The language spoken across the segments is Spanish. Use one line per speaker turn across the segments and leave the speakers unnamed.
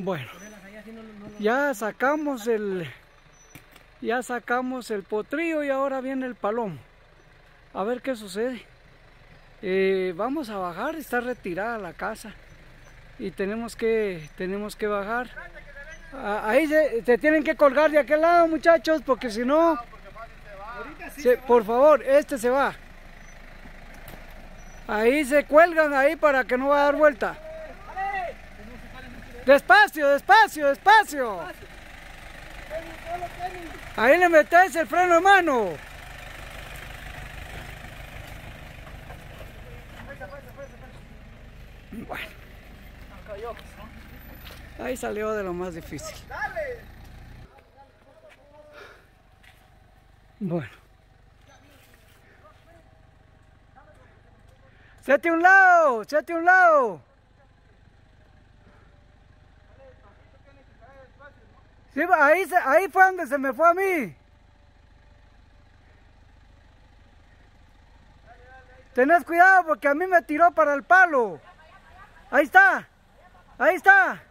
Bueno, ya sacamos el ya sacamos el potrillo y ahora viene el palomo. A ver qué sucede. Eh, vamos a bajar, está retirada la casa y tenemos que tenemos que bajar. Ah, ahí se, tienen que colgar de aquel lado, muchachos, porque si no, por favor, este se va. Ahí se cuelgan ahí para que no va a dar vuelta. Despacio, despacio, despacio. Ahí le metes el freno de mano. Bueno. Ahí salió de lo más difícil. Bueno. ¡Sete un lado! ¡Sete un lado! Ahí, ahí fue donde se me fue a mí. Tenés cuidado porque a mí me tiró para el palo. Ahí está. Ahí está.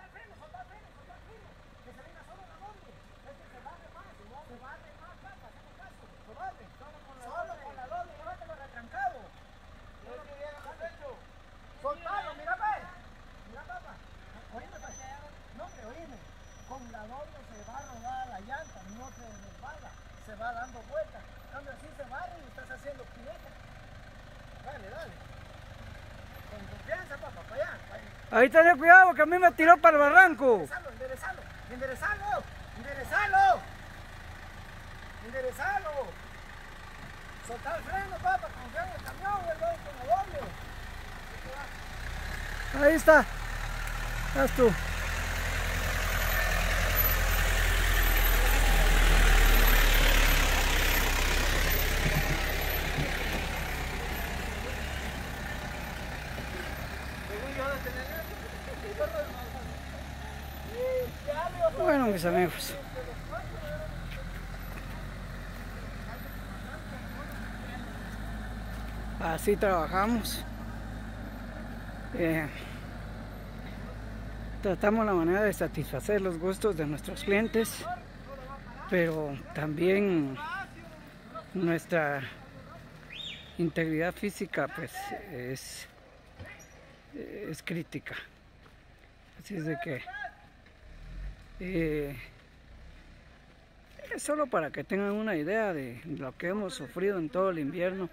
Ahí tenés cuidado que a mí me tiró para el barranco.
Enderezalo, enderezalo, enderezalo, enderezalo. Enderezalo. Soltar el freno, papá, confía en el camión, el doble.
Ahí está. Haz tú. Bueno, mis amigos. Así trabajamos. Eh, tratamos la manera de satisfacer los gustos de nuestros clientes, pero también nuestra integridad física pues es, es crítica. Así es de que eh, es solo para que tengan una idea de lo que hemos sufrido en todo el invierno.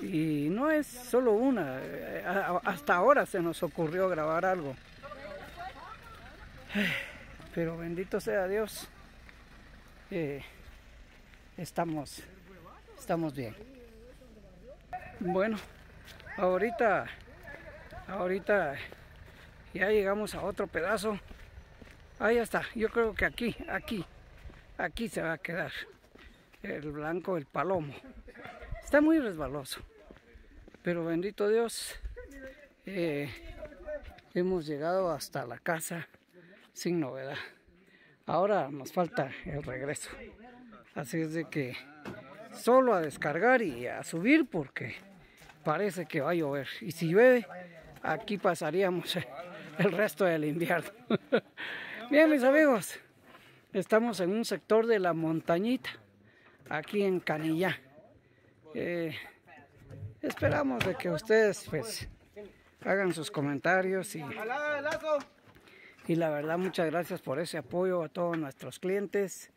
Y no es solo una, eh, hasta ahora se nos ocurrió grabar algo. Pero bendito sea Dios, eh, estamos, estamos bien. Bueno, ahorita, ahorita ya llegamos a otro pedazo Ahí está, yo creo que aquí, aquí, aquí se va a quedar el blanco, el palomo. Está muy resbaloso, pero bendito Dios, eh, hemos llegado hasta la casa sin novedad. Ahora nos falta el regreso, así es de que solo a descargar y a subir porque parece que va a llover. Y si llueve, aquí pasaríamos el resto del invierno. Bien, mis amigos, estamos en un sector de la montañita, aquí en Canilla. Eh, esperamos de que ustedes pues hagan sus comentarios y, y la verdad muchas gracias por ese apoyo a todos nuestros clientes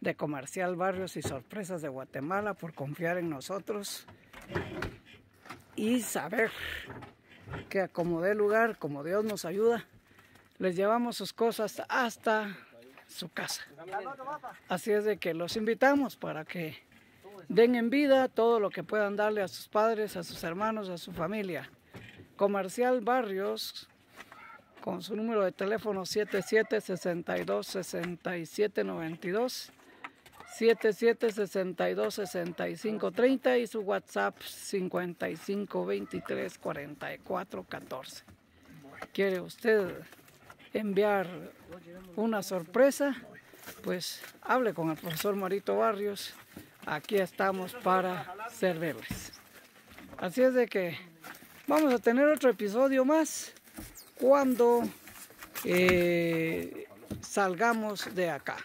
de Comercial Barrios y Sorpresas de Guatemala por confiar en nosotros y saber que acomodé lugar como Dios nos ayuda les llevamos sus cosas hasta su casa. Así es de que los invitamos para que den en vida todo lo que puedan darle a sus padres, a sus hermanos, a su familia. Comercial Barrios, con su número de teléfono 77 62 67 92 77 62 65 30 y su WhatsApp 55 23 44 14. ¿Quiere usted enviar una sorpresa, pues hable con el profesor Marito Barrios. Aquí estamos para servirles. Así es de que vamos a tener otro episodio más cuando eh, salgamos de acá.